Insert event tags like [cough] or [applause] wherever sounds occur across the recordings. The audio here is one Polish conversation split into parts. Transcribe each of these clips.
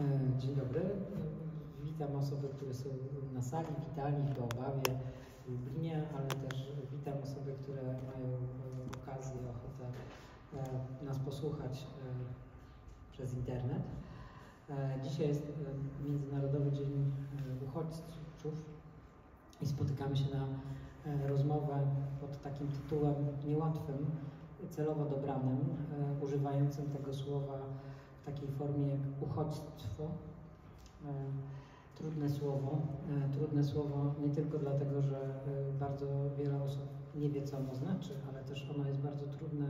E, dzień dobry. Witam osoby, które są na sali, witalni w Baobawie, w Lublinie, ale też witam osoby, które mają e, okazję, ochotę e, nas posłuchać przez internet. Dzisiaj jest Międzynarodowy Dzień Uchodźców i spotykamy się na rozmowę pod takim tytułem niełatwym, celowo dobranym, używającym tego słowa w takiej formie jak uchodźstwo. E, trudne słowo. E, trudne słowo nie tylko dlatego, że e, bardzo wiele osób nie wie, co ono znaczy, ale też ono jest bardzo trudne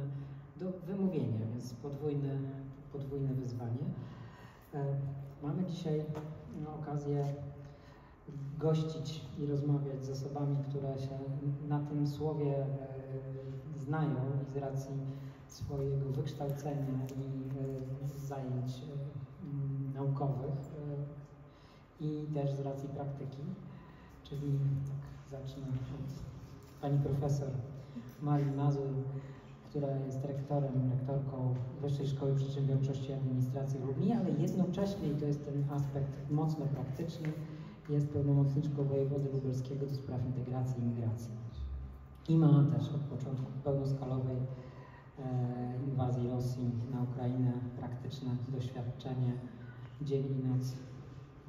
do wymówienia, więc podwójne, podwójne wyzwanie. Mamy dzisiaj no, okazję gościć i rozmawiać z osobami, które się na tym słowie znają i z racji swojego wykształcenia i e, zajęć e, mm, naukowych e, i też z racji praktyki. Czyli tak zacznę od pani profesor Marii Mazur, która jest rektorem, rektorką Wyższej Szkoły Przedsiębiorczości i Administracji w ale jednocześnie, i to jest ten aspekt mocno praktyczny, jest pełnomocniczką wojewody lubelskiego do spraw integracji i migracji. I ma też od początku pełnoskalowej inwazji Rosji na Ukrainę, praktyczne doświadczenie dzień i noc,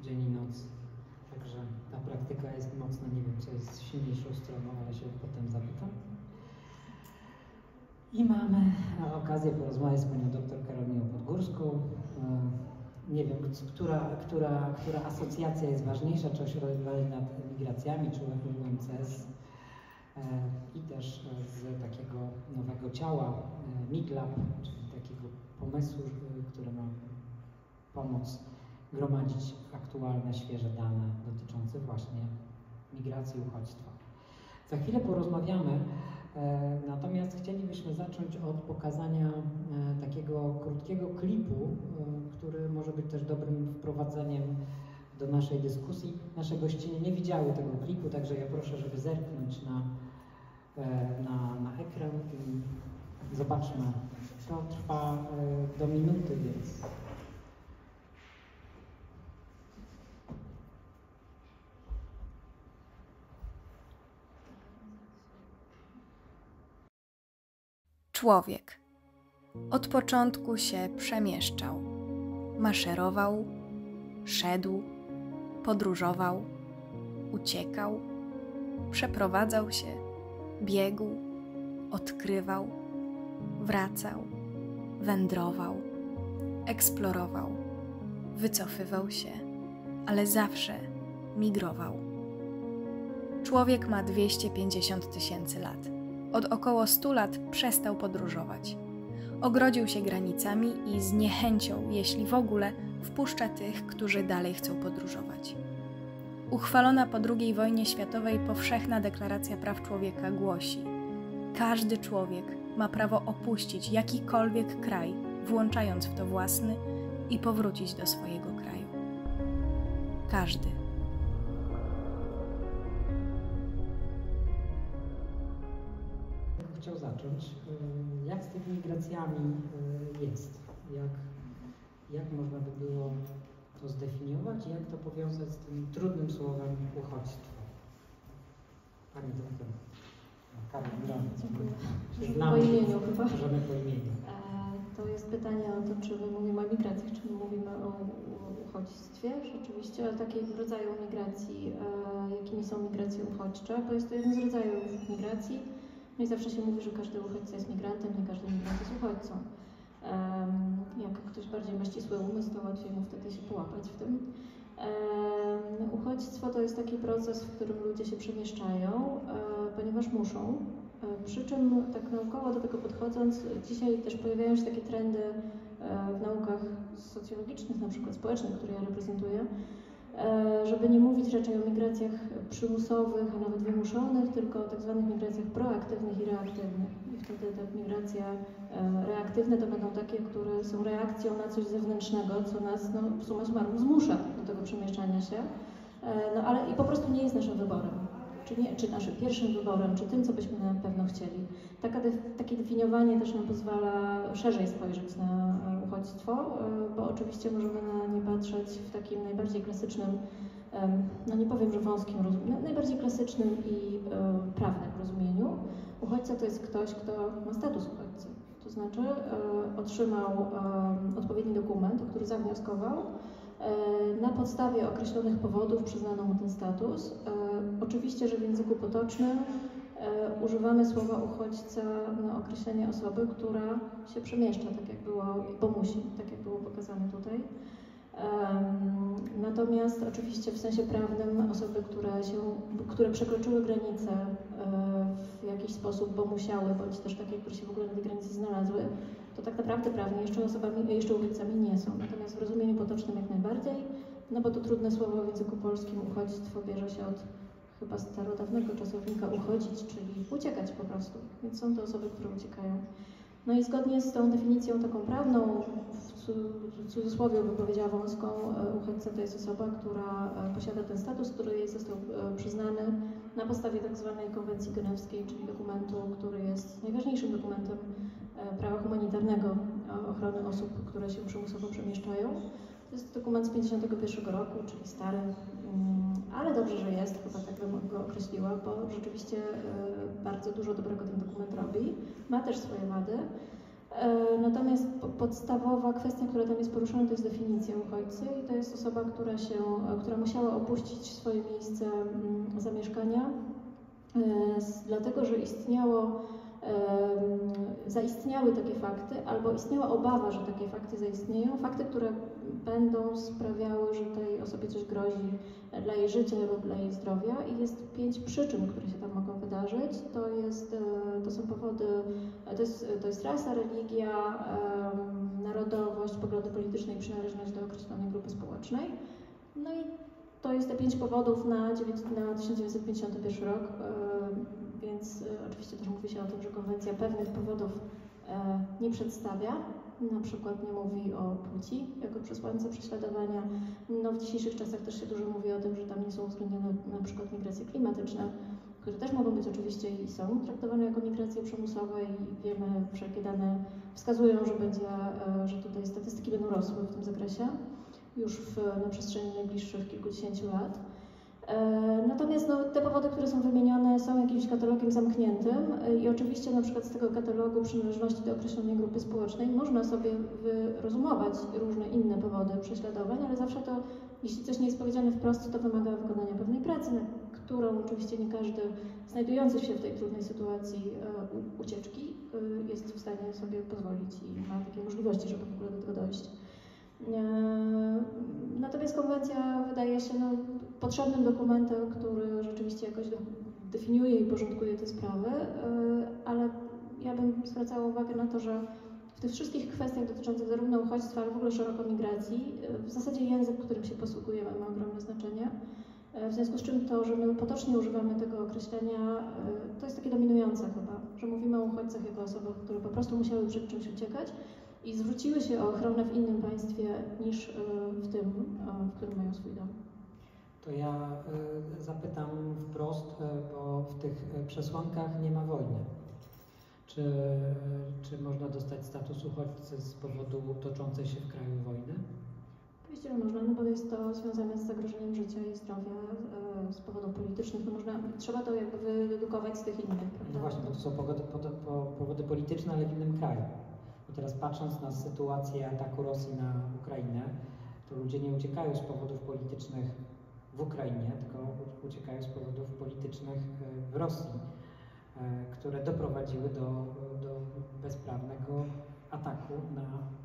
dzień i noc. Także ta praktyka jest mocna, nie wiem co jest silniejszą stroną, ale się potem zapytam. I mamy okazję porozmawiać z panią dr Karoliną Podgórską. E, nie wiem, która, która, która asocjacja jest ważniejsza, czy ośrodkowanie nad migracjami, czy UMCS E, i też e, z takiego nowego ciała e, MIGLAB, czyli takiego pomysłu, który ma pomóc gromadzić aktualne, świeże dane dotyczące właśnie migracji i uchodźstwa. Za chwilę porozmawiamy, natomiast chcielibyśmy zacząć od pokazania takiego krótkiego klipu, który może być też dobrym wprowadzeniem do naszej dyskusji. Nasze gościnie nie widziały tego klipu, także ja proszę, żeby zerknąć na, e, na, na ekran i zobaczmy. To trwa e, do minuty, więc Człowiek od początku się przemieszczał, maszerował, szedł, podróżował, uciekał, przeprowadzał się, biegł, odkrywał, wracał, wędrował, eksplorował, wycofywał się, ale zawsze migrował. Człowiek ma 250 tysięcy lat. Od około 100 lat przestał podróżować. Ogrodził się granicami i z niechęcią, jeśli w ogóle, wpuszcza tych, którzy dalej chcą podróżować. Uchwalona po II wojnie światowej powszechna deklaracja praw człowieka głosi: Każdy człowiek ma prawo opuścić jakikolwiek kraj, włączając w to własny, i powrócić do swojego kraju. Każdy. Chciał zacząć. Z tymi migracjami y, jest? Jak jak można by było to zdefiniować i jak to powiązać z tym trudnym słowem uchodźstwo? Pani doktor. Karol Dziękuję. Znamy, po imieniu chyba. Możemy po imieniu. E, to jest pytanie o to, czy my mówimy o migracji, czy my mówimy o uchodźstwie rzeczywiście, o takiego rodzaju migracji, e, jakimi są migracje uchodźcze, bo jest to jeden z rodzajów migracji. No i zawsze się mówi, że każdy uchodźca jest migrantem, nie każdy migrant jest uchodźcą. Jak ktoś bardziej ma ścisły umysł, to łatwiej mu wtedy się połapać w tym. Uchodźstwo to jest taki proces, w którym ludzie się przemieszczają, e, ponieważ muszą. E, przy czym tak naukowo do tego podchodząc, dzisiaj też pojawiają się takie trendy e, w naukach socjologicznych, na przykład społecznych, które ja reprezentuję, żeby nie mówić raczej o migracjach przymusowych, a nawet wymuszonych, tylko o tak zwanych migracjach proaktywnych i reaktywnych. I wtedy te migracje E, reaktywne to będą takie, które są reakcją na coś zewnętrznego, co nas no, w summa summarum zmusza do tego przemieszczania się, e, no ale i po prostu nie jest naszym wyborem. Czy, nie, czy naszym pierwszym wyborem, czy tym, co byśmy na pewno chcieli. Taka, takie definiowanie też nam pozwala szerzej spojrzeć na uchodźstwo, bo oczywiście możemy na nie patrzeć w takim najbardziej klasycznym, no nie powiem, że wąskim rozumieniu, najbardziej klasycznym i prawnym rozumieniu. Uchodźca to jest ktoś, kto ma status uchodźcy, to znaczy otrzymał odpowiedni dokument, o który zawnioskował, na podstawie określonych powodów przyznano mu ten status. Oczywiście, że w języku potocznym E, używamy słowa uchodźca na określenie osoby, która się przemieszcza, tak jak było, bo musi, tak jak było pokazane tutaj. Natomiast oczywiście w sensie prawnym osoby, które, się, które przekroczyły granice e, w jakiś sposób, bo musiały, bądź też takie, które się w ogóle na tej granicy znalazły, to tak naprawdę prawnie jeszcze osobami, jeszcze uchodźcami nie są. Natomiast w rozumieniu potocznym jak najbardziej, no bo to trudne słowo w języku polskim uchodźstwo bierze się od chyba starodawnego czasownika uchodzić, czyli uciekać po prostu. Więc są to osoby, które uciekają. No i zgodnie z tą definicją taką prawną, w cudzysłowie powiedziała wąską, e, uchodźca to jest osoba, która e, posiada ten status, który jej został e, przyznany na podstawie tak zwanej konwencji genewskiej, czyli dokumentu, który jest najważniejszym dokumentem prawa humanitarnego ochrony osób, które się przymusowo przemieszczają. To jest dokument z 1951 roku, czyli stary, mm, ale dobrze, że jest, chyba tak bym go określiła, bo rzeczywiście e, bardzo dużo dobrego ten dokument robi. Ma też swoje wady. E, natomiast podstawowa kwestia, która tam jest poruszona, to jest definicja uchodźcy i to jest osoba, która, się, e, która musiała opuścić swoje miejsce mm, zamieszkania, dlatego że istniało zaistniały takie fakty, albo istniała obawa, że takie fakty zaistnieją, fakty, które będą sprawiały, że tej osobie coś grozi dla jej życia lub dla jej zdrowia i jest pięć przyczyn, które się tam mogą wydarzyć. To, jest, e, to są powody, to jest, to jest rasa, religia, narodowość, poglądy polityczne i przynależność do określonej grupy społecznej. No i to jest te pięć powodów na, na 1951 rok więc e, oczywiście też mówi się o tym, że konwencja pewnych powodów e, nie przedstawia, na przykład nie mówi o płci jako przesłance prześladowania. No, w dzisiejszych czasach też się dużo mówi o tym, że tam nie są uwzględnione na przykład migracje klimatyczne, które też mogą być oczywiście i są traktowane jako migracje przymusowe i wiemy, wszelkie dane wskazują, że będzie, e, że tutaj statystyki będą rosły w tym zakresie już w, na przestrzeni najbliższych kilkudziesięciu lat. E, natomiast no, te powody, które są wymienione, są jakimś katalogiem zamkniętym e, i oczywiście na przykład z tego katalogu przynależności do określonej grupy społecznej można sobie wyrozumować różne inne powody prześladowań, ale zawsze to, jeśli coś nie jest powiedziane wprost, to wymaga wykonania pewnej pracy, na którą oczywiście nie każdy znajdujący się w tej trudnej sytuacji e, ucieczki jest w stanie sobie pozwolić i ma takie możliwości, żeby w ogóle do tego dojść. Natomiast konwencja wydaje się no, potrzebnym dokumentem, który rzeczywiście jakoś definiuje i porządkuje te sprawy, e, ale ja bym zwracała uwagę na to, że w tych wszystkich kwestiach dotyczących zarówno uchodźstwa, ale w ogóle szeroko migracji, e, w zasadzie język, którym się posługujemy, ma ogromne znaczenie. E, w związku z czym to, że my potocznie używamy tego określenia, to jest takie dominujące chyba, że mówimy o uchodźcach jako osobach, które po prostu musiały przed czymś uciekać i zwróciły się o ochronę w innym państwie niż w tym, w którym mają swój dom. To ja y, zapytam wprost, bo w tych przesłankach nie ma wojny. Czy, czy można dostać status uchodźcy z powodu toczącej się w kraju wojny? Oczywiście, że można, no bo jest to związane z zagrożeniem życia i zdrowia z powodów politycznych. No można, trzeba to jakby wydedukować z tych innych, prawda? No właśnie, bo to są powody, powody polityczne, ale w innym kraju. Bo teraz patrząc na sytuację ataku Rosji na Ukrainę, to ludzie nie uciekają z powodów politycznych w Ukrainie, tylko uciekają z powodów politycznych e, w Rosji, e, które doprowadziły do, do bezprawnego ataku na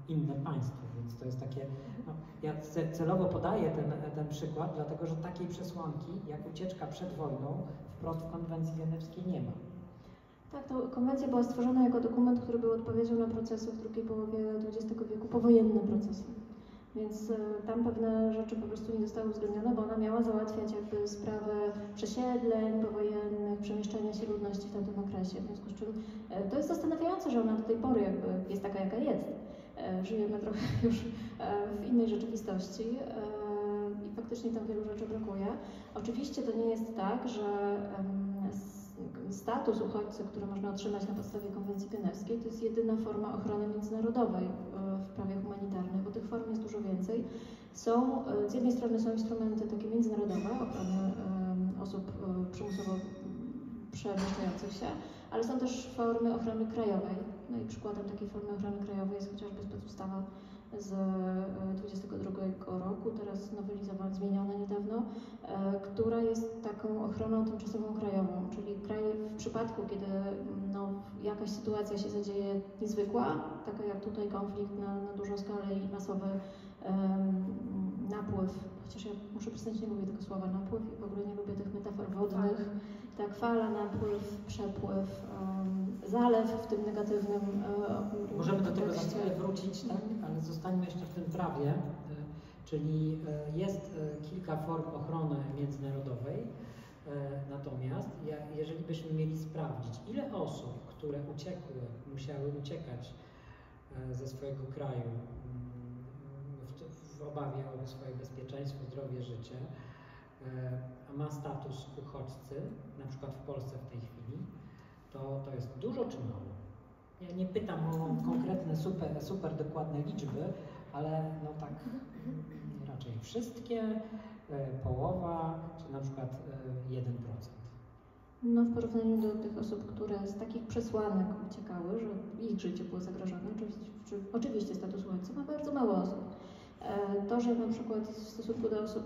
inne państwo. Więc to jest takie. No, ja celowo podaję ten, ten przykład, dlatego że takiej przesłanki jak ucieczka przed wojną wprost w konwencji genewskiej nie ma. Tak, to konwencja była stworzona jako dokument, który był odpowiedzią na procesy w drugiej połowie XX wieku, powojenne procesy. Więc e, tam pewne rzeczy po prostu nie zostały uwzględnione, bo ona miała załatwiać jakby sprawę przesiedleń powojennych, przemieszczania się ludności w tamtym okresie. W związku z czym e, to jest zastanawiające, że ona do tej pory jakby jest taka, jaka jest. E, żyjemy trochę [laughs] już w innej rzeczywistości i faktycznie tam wielu rzeczy brakuje. Oczywiście to nie jest tak, że status uchodźcy, który można otrzymać na podstawie konwencji genewskiej, to jest jedyna forma ochrony międzynarodowej w prawie humanitarnych, bo tych form jest dużo więcej. Są, z jednej strony są instrumenty takie międzynarodowe, ochrony osób przymusowo przemieszczających się, ale są też formy ochrony krajowej. No i przykładem takiej formy ochrony krajowej jest chociażby specustawa z 22 e, roku, teraz nowelizowana, zmieniona niedawno, e, która jest taką ochroną tymczasową krajową, czyli kraj w przypadku, kiedy no, jakaś sytuacja się zadzieje niezwykła, taka jak tutaj konflikt na, na dużą skalę i masowy um, napływ, chociaż ja muszę przyznać, nie lubię tego słowa napływ i w ogóle nie lubię tych metafor wodnych, tak, fala, napływ, przepływ, um, zalew w tym negatywnym um, Możemy do tego za chwilę wrócić, tak? ale zostańmy jeszcze w tym prawie, e, czyli e, jest kilka form ochrony międzynarodowej, natomiast jeżeli byśmy mieli sprawdzić, ile osób, które uciekły, musiały uciekać ze swojego kraju mm, w, w obawie o swoje bezpieczeństwo, zdrowie, życie, ma status uchodźcy, na przykład w Polsce w tej chwili, to, to jest dużo czy mało? Ja nie pytam o konkretne, super, super dokładne liczby, ale no tak raczej wszystkie, e, połowa, czy na przykład 1%. E, no w porównaniu do tych osób, które z takich przesłanek uciekały, że ich życie było zagrożone, oczywiście, oczywiście status uchodźcy ma bardzo mało osób. E, to, że na przykład w stosunku do osób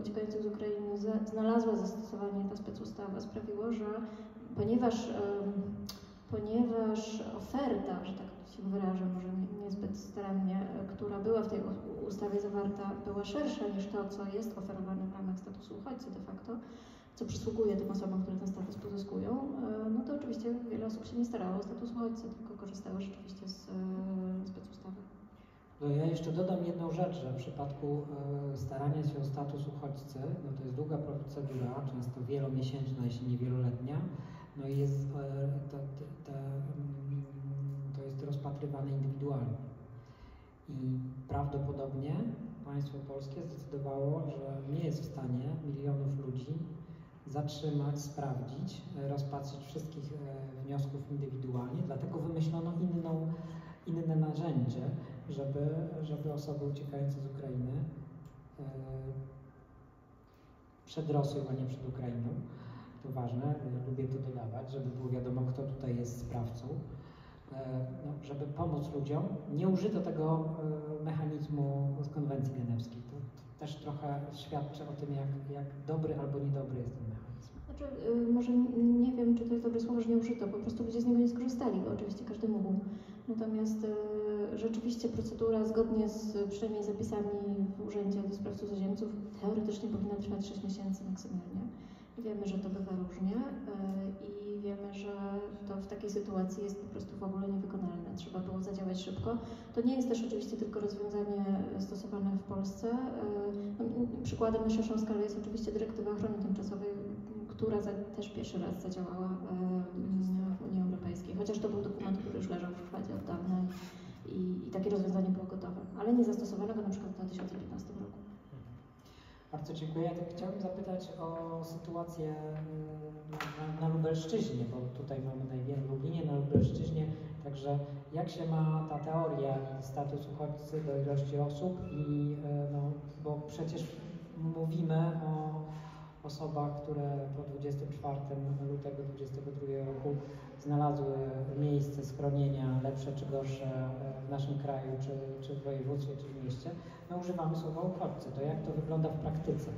uciekających z Ukrainy znalazła zastosowanie ta specustawa sprawiło, że ponieważ, ponieważ oferta, że tak się wyrażę, może niezbyt starannie, e, która była w tej ustawie zawarta, była szersza niż to, co jest oferowane w ramach statusu uchodźcy de facto, co przysługuje tym osobom, które ten status pozyskują, e, no to oczywiście wiele osób się nie starało o status uchodźcy, tylko korzystało rzeczywiście z specustawy. Ja jeszcze dodam jedną rzecz, że w przypadku e, starania się o status uchodźcy, no to jest długa procedura, często wielomiesięczna, jeśli nie wieloletnia, no i jest, e, to, to, mm, to jest rozpatrywane indywidualnie. I prawdopodobnie państwo polskie zdecydowało, że nie jest w stanie milionów ludzi zatrzymać, sprawdzić, e, rozpatrzyć wszystkich wniosków indywidualnie, dlatego wymyślono inną, inne narzędzie, żeby, żeby osoby uciekające z Ukrainy e, przed Rosją, a nie przed Ukrainą, to ważne, lubię to dodawać, żeby było wiadomo, kto tutaj jest sprawcą, e, no, żeby pomóc ludziom. Nie użyto tego e, mechanizmu z konwencji genewskiej. To, to też trochę świadczy o tym, jak, jak dobry albo niedobry jest ten mechanizm. Znaczy, y, może nie wiem, czy to jest dobre słowo, że nie użyto, po prostu ludzie z niego nie skorzystali, bo oczywiście każdy mógł. Natomiast e, rzeczywiście procedura zgodnie z przynajmniej zapisami w Urzędzie do Spraw Cudzoziemców teoretycznie powinna trwać 6 miesięcy maksymalnie. Wiemy, że to bywa różnie e, i wiemy, że to w takiej sytuacji jest po prostu w ogóle niewykonalne. Trzeba było zadziałać szybko. To nie jest też oczywiście tylko rozwiązanie stosowane w Polsce. No, przykładem na szerszą skalę jest oczywiście dyrektywa ochrony tymczasowej, która za, też pierwszy raz zadziałała w chociaż to był dokument, który już leżał w szufladzie od dawna i, i, takie rozwiązanie było gotowe, ale nie zastosowano go na przykład w 2015 roku. Bardzo dziękuję. Ja tak chciałbym zapytać o sytuację y, na, na Lubelszczyźnie, bo tutaj mamy najwięcej Lublinie, na Lubelszczyźnie. Także jak się ma ta teoria status uchodźcy do ilości osób i y, no, bo przecież mówimy o osobach, które po 24 lutego 2022 roku znalazły miejsce schronienia lepsze czy gorsze w naszym kraju, czy, czy w województwie, czy w mieście, my używamy słowa uchodźcy. To jak to wygląda w praktyce?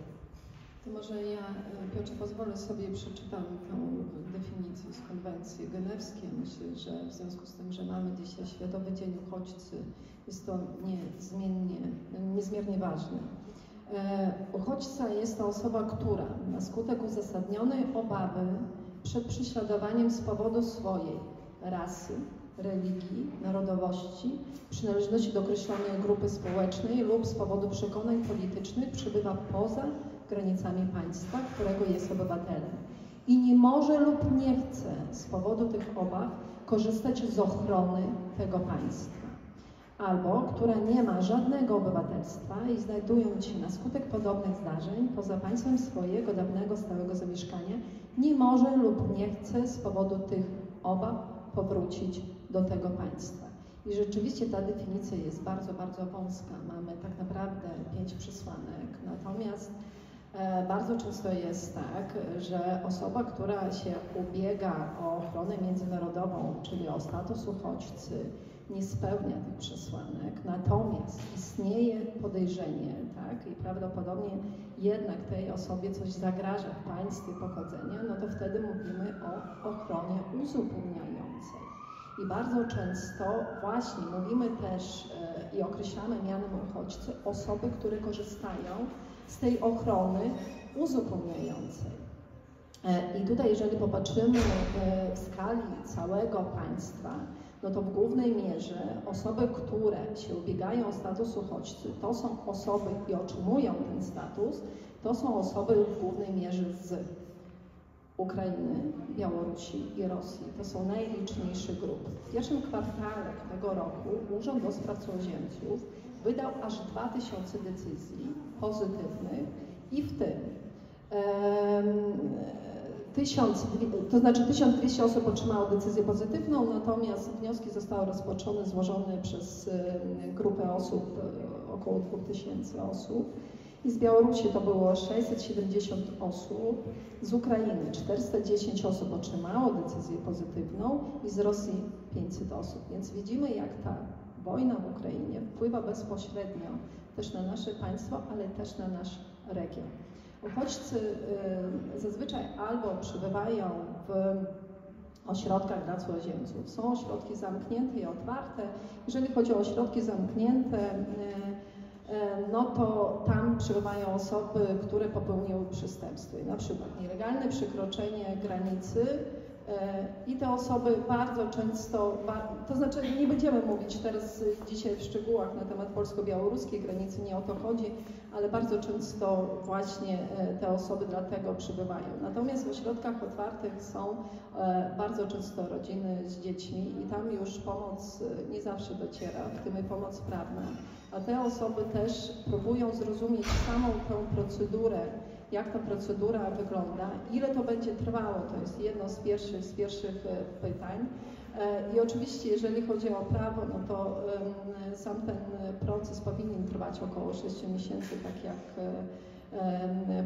To może ja, e, Piotrze, pozwolę sobie, przeczytam tą definicję z konwencji genewskiej. Myślę, że w związku z tym, że mamy dzisiaj Światowy Dzień Uchodźcy, jest to niezmiennie, niezmiernie ważne. E, uchodźca jest to osoba, która na skutek uzasadnionej obawy przed prześladowaniem z powodu swojej rasy, religii, narodowości, przynależności do określonej grupy społecznej lub z powodu przekonań politycznych przybywa poza granicami państwa, którego jest obywatelem i nie może lub nie chce z powodu tych obaw korzystać z ochrony tego państwa albo która nie ma żadnego obywatelstwa i znajdując się na skutek podobnych zdarzeń poza państwem swojego dawnego stałego zamieszkania, nie może lub nie chce z powodu tych obaw powrócić do tego państwa. I rzeczywiście ta definicja jest bardzo, bardzo wąska. Mamy tak naprawdę pięć przesłanek, natomiast e, bardzo często jest tak, że osoba, która się ubiega o ochronę międzynarodową, czyli o status uchodźcy, nie spełnia tych przesłanek, natomiast istnieje podejrzenie, tak, i prawdopodobnie jednak tej osobie coś zagraża w państwie pochodzenia, no to wtedy mówimy o ochronie uzupełniającej. I bardzo często właśnie mówimy też e, i określamy mianem uchodźcy osoby, które korzystają z tej ochrony uzupełniającej. E, I tutaj, jeżeli popatrzymy w skali całego państwa, no to w głównej mierze osoby, które się ubiegają o status uchodźcy, to są osoby i otrzymują ten status, to są osoby w głównej mierze z Ukrainy, Białorusi i Rosji. To są najliczniejsze grupy. W pierwszym kwartale tego roku Urząd do Spraw Cudzoziemców wydał aż 2000 decyzji pozytywnych i w tym Tysiąc, to znaczy 1200 osób otrzymało decyzję pozytywną, natomiast wnioski zostały rozpoczęte, złożone przez grupę osób, e, około 2000 osób. I z Białorusi to było 670 osób, z Ukrainy 410 osób otrzymało decyzję pozytywną i z Rosji 500 osób. Więc widzimy, jak ta wojna w Ukrainie wpływa bezpośrednio też na nasze państwo, ale też na nasz region. Uchodźcy y, zazwyczaj albo przybywają w ośrodkach dla cudzoziemców. Są ośrodki zamknięte i otwarte. Jeżeli chodzi o ośrodki zamknięte, y, y, no to tam przybywają osoby, które popełniły przestępstwo. Na przykład nielegalne przekroczenie granicy i te osoby bardzo często, to znaczy nie będziemy mówić teraz dzisiaj w szczegółach na temat polsko-białoruskiej granicy, nie o to chodzi, ale bardzo często właśnie e, te osoby dlatego przybywają. Natomiast w ośrodkach otwartych są e, bardzo często rodziny z dziećmi i tam już pomoc e, nie zawsze dociera, w tym pomoc prawna. A te osoby też próbują zrozumieć samą tę procedurę, jak ta procedura wygląda, ile to będzie trwało, to jest jedno z pierwszych, z pierwszych pytań. E, I oczywiście, jeżeli chodzi o prawo, no to sam ten proces powinien trwać około 6 miesięcy, tak jak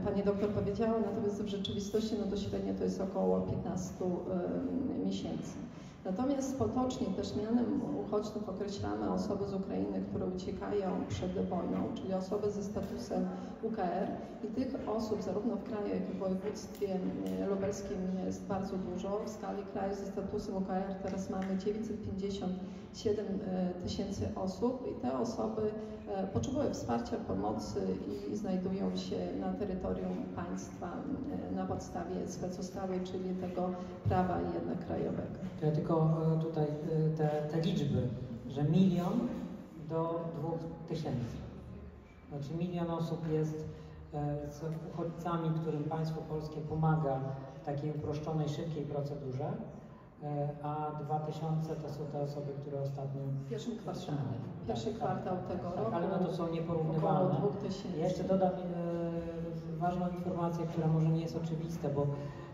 Pani doktor powiedziała, natomiast w rzeczywistości no to średnio to jest około 15 miesięcy. Natomiast potocznie też mianem uchodźców określamy osoby z Ukrainy, które uciekają przed wojną, czyli osoby ze statusem UKR i tych osób zarówno w kraju, jak i w województwie e, lubelskim jest bardzo dużo. W skali kraju ze statusem UKR teraz mamy 957 e, tysięcy osób i te osoby potrzebują wsparcia, pomocy i znajdują się na terytorium państwa na podstawie specustawy, czyli tego prawa jednak krajowego. Ja tylko tutaj te, te liczby, że milion do dwóch tysięcy. Znaczy milion osób jest e, z uchodźcami, którym państwo polskie pomaga w takiej uproszczonej, szybkiej procedurze, e, a 2000 to są te osoby, które ostatnio... W pierwszym kwartale. Pierwszy tak, kwartał tak, tego tak, roku. Ale no to są nieporównywalne. Jeszcze dodam e, ważną informację, która może nie jest oczywista, bo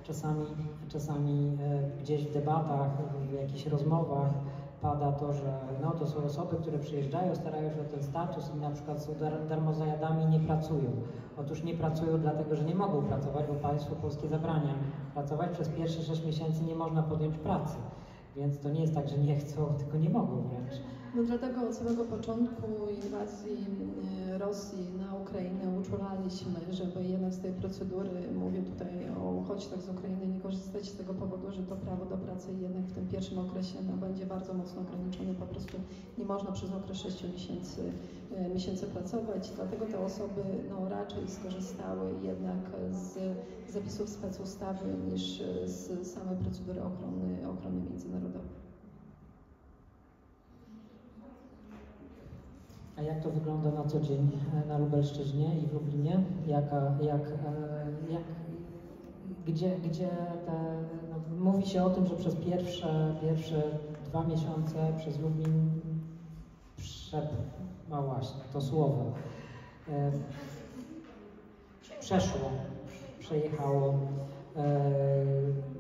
czasami, czasami e, gdzieś w debatach, w jakichś rozmowach pada to, że no, to są osoby, które przyjeżdżają, starają się o ten status i na przykład są dar darmozajadami nie pracują. Otóż nie pracują dlatego, że nie mogą pracować, bo państwo polskie zabrania pracować. Przez pierwsze 6 miesięcy nie można podjąć pracy. Więc to nie jest tak, że nie chcą, [laughs] tylko nie mogą wręcz. No dlatego od samego początku inwazji e, Rosji na Ukrainę uczulaliśmy, żeby jednak z tej procedury, mówię tutaj o uchodźcach z Ukrainy, nie korzystać z tego powodu, że to prawo do pracy jednak w tym pierwszym okresie no, będzie bardzo mocno ograniczone. Po prostu nie można przez okres 6 miesięcy, e, miesięcy pracować. Dlatego te osoby no, raczej skorzystały jednak z zapisów specustawy niż z samej procedury ochrony, ochrony międzynarodowej. A jak to wygląda na co dzień e, na Lubelszczyźnie i w Lublinie? Jak, e, jak, gdzie, gdzie te, no, mówi się o tym, że przez pierwsze, pierwsze dwa miesiące przez Lublin przep, no to słowo, e, przeszło, przejechało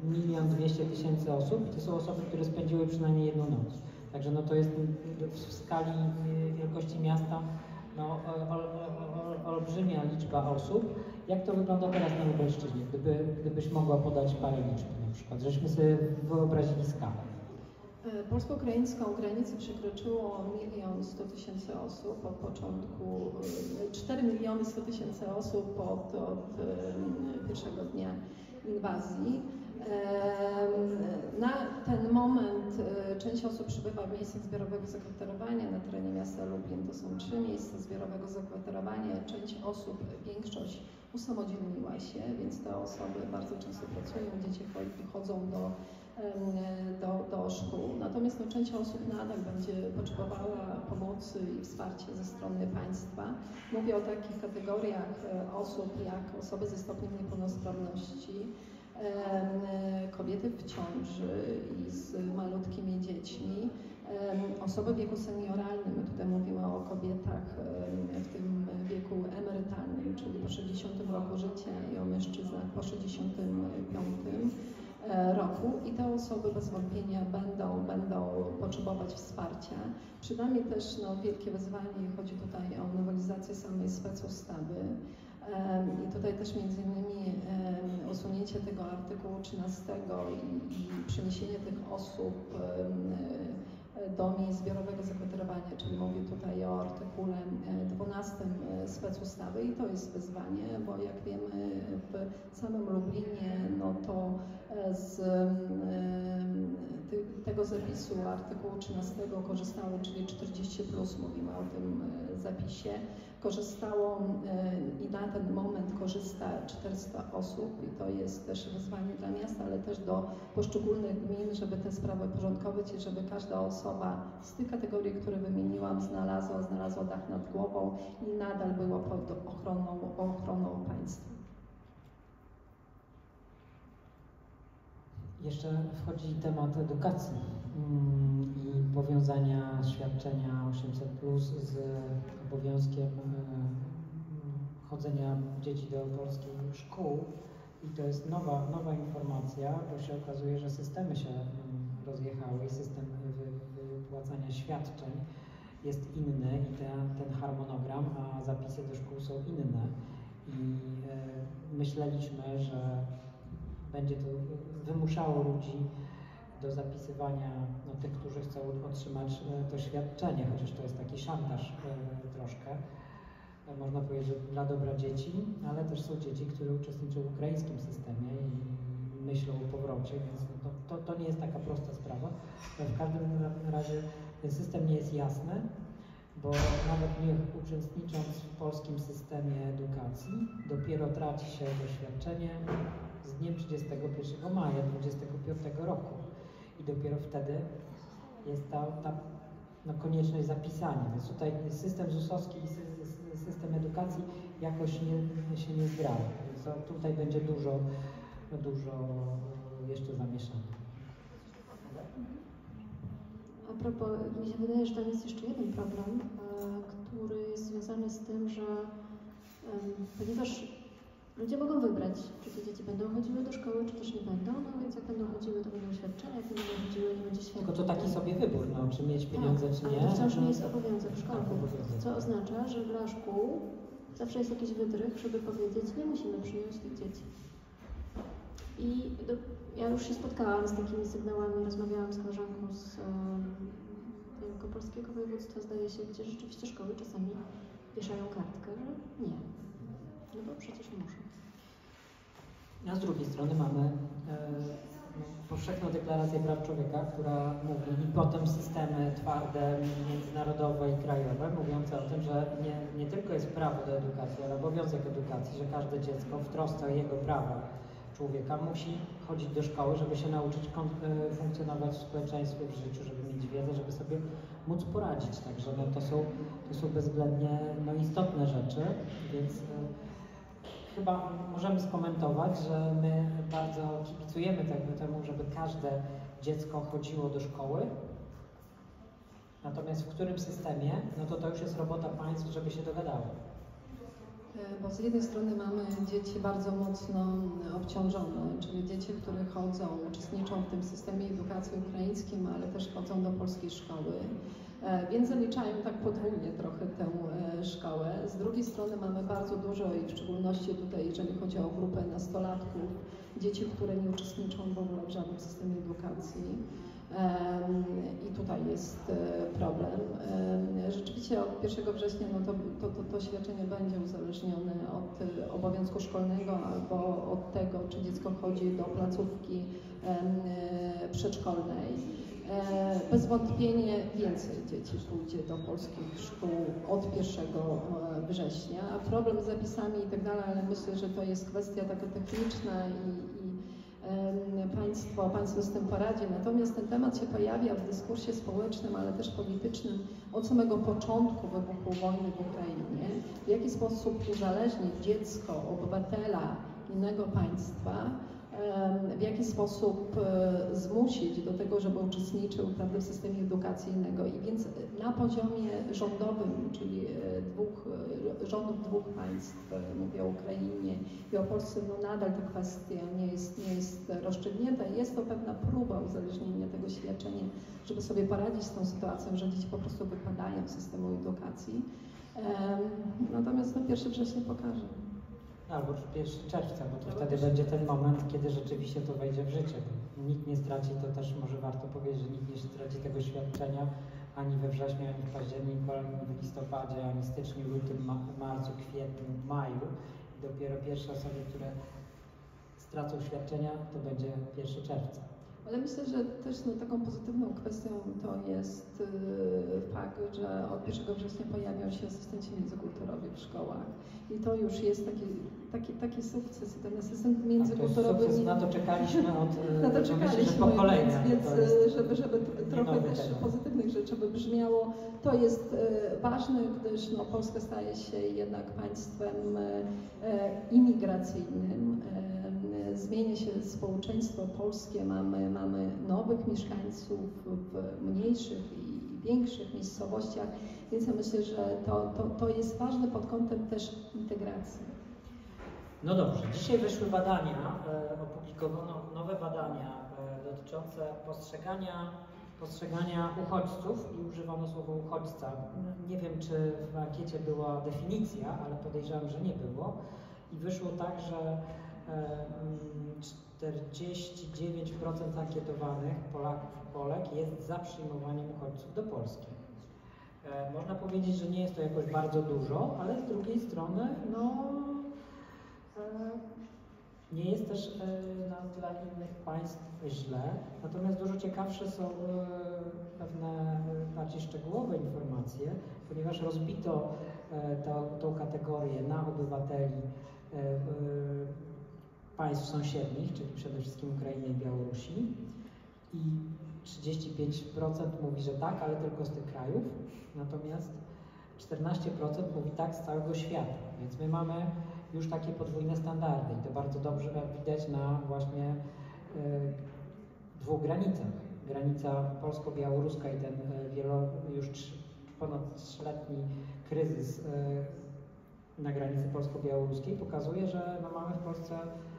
milion dwieście tysięcy osób. To są osoby, które spędziły przynajmniej jedną noc. Także no to jest w skali wielkości miasta no, ol, ol, olbrzymia liczba osób. Jak to wygląda teraz na Lubelszczyźnie? Gdyby, gdybyś mogła podać parę liczb na przykład, żeśmy sobie wyobrazili skalę. E, polsko-ukraińską granicę przekroczyło milion 100 tysięcy osób od początku, 4 e, miliony 100 tysięcy osób od, od pierwszego dnia inwazji. Na ten moment e, część osób przybywa w miejscach zbiorowego zakwaterowania. Na terenie miasta Lublin to są trzy miejsca zbiorowego zakwaterowania. Część osób, większość usamodzielniła się, więc te osoby bardzo często pracują, dzieci chodzą do do, do szkół. Natomiast no, część osób nadal będzie potrzebowała pomocy i wsparcia ze strony państwa. Mówię o takich kategoriach e, osób jak osoby ze stopniem niepełnosprawności, kobiety w ciąży i z malutkimi dziećmi, osoby w wieku senioralnym. Tutaj mówimy o kobietach w tym wieku emerytalnym, czyli po 60 roku życia i o mężczyznach po 65 E, roku i te osoby bez wątpienia będą, będą potrzebować wsparcia. Przed nami też no, wielkie wyzwanie, chodzi tutaj o nowelizację samej specustawy. I tutaj też między innymi usunięcie tego artykułu 13 i, i przeniesienie tych osób do miejsc zbiorowego zakwaterowania, czyli mówię tutaj o artykule 12 e, specustawy. I to jest wyzwanie, bo jak wiemy w samym Lublinie, no to e, z tego zapisu artykułu 13 korzystało, czyli 40 plus mówimy o tym e, zapisie, korzystało i na ten moment korzysta 400 osób i to jest też wyzwanie dla miasta, ale też do poszczególnych gmin, żeby te sprawy porządkować i żeby każda osoba z tych kategorii, które wymieniłam, znalazła, znalazła dach nad głową i nadal była pod ochroną, ochroną państwa. Jeszcze wchodzi temat edukacji mm, i powiązania świadczenia 800 plus z obowiązkiem e, chodzenia dzieci do polskich szkół. I to jest nowa, nowa informacja, bo się okazuje, że systemy się mm, rozjechały i system wypłacania świadczeń jest inny i ten, ten harmonogram, a zapisy do szkół są inne. I e, myśleliśmy, że będzie to wymuszało ludzi do zapisywania no, tych, którzy chcą otrzymać e, to świadczenie, chociaż to jest taki szantaż e, troszkę. E, można powiedzieć, że dla dobra dzieci, ale też są dzieci, które uczestniczą w ukraińskim systemie i myślą o powrocie, więc to, to nie jest taka prosta sprawa. W każdym razie ten system nie jest jasny, bo nawet nie uczestnicząc w polskim systemie edukacji, dopiero traci się doświadczenie z dniem 31 maja 2025 roku i dopiero wtedy jest ta, ta no, konieczność zapisania. Więc tutaj system ZUS-owski i system edukacji jakoś nie, się nie zgrały. Więc tutaj będzie dużo, dużo jeszcze zamieszania. A propos, mi się wydaje, że tam jest jeszcze jeden problem, e, który jest związany z tym, że ponieważ Ludzie mogą wybrać, czy te dzieci będą chodziły do szkoły, czy też nie będą, no więc jak będą chodziły, to będą świadczenia, jak nie będą chodziły, nie będzie świadczeń. Tylko to taki sobie wybór, no, czy mieć tak, pieniądze, tak, czy nie. Ale to wciąż nie jest obowiązek szkolny, co oznacza, że dla szkół zawsze jest jakiś wydrych, żeby powiedzieć, nie musimy przyjąć tych dzieci. I do, ja już się spotkałam z takimi sygnałami, rozmawiałam z koleżanką z um, polskiego województwa, zdaje się, gdzie rzeczywiście szkoły czasami wieszają kartkę, że nie. No bo przecież muszą. A z drugiej strony mamy e, powszechną deklarację praw człowieka, która mówi i potem systemy twarde, międzynarodowe i krajowe, mówiące o tym, że nie, nie tylko jest prawo do edukacji, ale obowiązek edukacji, że każde dziecko w trosce o jego prawa człowieka musi chodzić do szkoły, żeby się nauczyć e, funkcjonować w społeczeństwie, w życiu, żeby mieć wiedzę, żeby sobie móc poradzić. Także no, to, są, to są bezwzględnie no, istotne rzeczy, więc e, chyba możemy skomentować, że my bardzo kibicujemy temu, żeby każde dziecko chodziło do szkoły. Natomiast w którym systemie, no to to już jest robota państw, żeby się dogadało. E, bo z jednej strony mamy dzieci bardzo mocno obciążone, czyli dzieci, które chodzą, uczestniczą w tym systemie edukacji ukraińskim, ale też chodzą do polskiej szkoły, więc zaliczają tak podwójnie trochę tę e, szkołę. Z drugiej strony mamy bardzo dużo i w szczególności tutaj, jeżeli chodzi o grupę nastolatków, dzieci, które nie uczestniczą w ogóle w żadnym systemie edukacji. I tutaj jest e, problem. Rzeczywiście od 1 września no to, to, to, to świadczenie będzie uzależnione od e, obowiązku szkolnego albo od tego, czy dziecko chodzi do placówki e, przedszkolnej. Bez wątpienia więcej dzieci pójdzie do polskich szkół od 1 września. Problem z zapisami i tak dalej, ale myślę, że to jest kwestia taka techniczna i, państwo, państwo z tym poradzi. Natomiast ten temat się pojawia w dyskursie społecznym, ale też politycznym od samego początku wybuchu wojny w Ukrainie. W jaki sposób uzależnić dziecko, obywatela innego państwa w jaki sposób e, zmusić do tego, żeby uczestniczył prawda, w systemie edukacyjnego. I więc na poziomie rządowym, czyli e, dwóch, e, rządów dwóch państw, mówię o Ukrainie i o Polsce, no nadal ta kwestia nie jest, nie jest rozstrzygnięta. Jest to pewna próba uzależnienia tego świadczenia, żeby sobie poradzić z tą sytuacją, że dzieci po prostu wypadają z systemu edukacji. Natomiast no, 1 września pokaże. Albo 1 czerwca, bo to wtedy będzie ten moment, kiedy rzeczywiście to wejdzie w życie. Nikt nie straci, to też może warto powiedzieć, że nikt nie straci tego świadczenia ani we wrześniu, ani w październiku, ani w listopadzie, ani w styczniu, lutym, marcu, kwietniu, maju. I dopiero pierwsze osoby, które stracą świadczenia, to będzie 1 czerwca. Ale myślę, że też no, taką pozytywną kwestią to jest yy, fakt, że od 1 września pojawią się asystenci międzykulturowi w szkołach. I to już jest taki, taki, taki sukces. I ten asystent międzykulturowy... To na to czekaliśmy od [laughs] na to czekaliśmy, myślę, pokolenia. Więc, więc żeby, żeby trochę też temat. pozytywnych rzeczy wybrzmiało, to jest yy, ważne, gdyż no, Polska staje się jednak państwem yy, imigracyjnym zmienia się społeczeństwo polskie, mamy, mamy nowych mieszkańców w mniejszych i większych miejscowościach, więc ja myślę, że to, to, to jest ważne pod kątem też integracji. No dobrze, dzisiaj wyszły badania, e, opublikowano nowe badania e, dotyczące postrzegania, postrzegania uchodźców i używano słowa uchodźca. Nie wiem, czy w ankiecie była definicja, ale podejrzewam, że nie było. I wyszło tak, że 49% ankietowanych Polaków i Polek jest za przyjmowaniem uchodźców do Polski. E, można powiedzieć, że nie jest to jakoś bardzo dużo, ale z drugiej strony, no, e, nie jest też e, no, dla innych państw źle. Natomiast dużo ciekawsze są pewne bardziej szczegółowe informacje, ponieważ rozbito to, tą kategorię na obywateli państw sąsiednich, czyli przede wszystkim Ukrainy i Białorusi. I 35% mówi, że tak, ale tylko z tych krajów. Natomiast 14% mówi tak z całego świata. Więc my mamy już takie podwójne standardy i to bardzo dobrze widać na właśnie y, dwóch granicach. Granica polsko-białoruska i ten y, wielo, już ponad trzyletni kryzys y, na granicy polsko-białoruskiej pokazuje, że no mamy w Polsce E,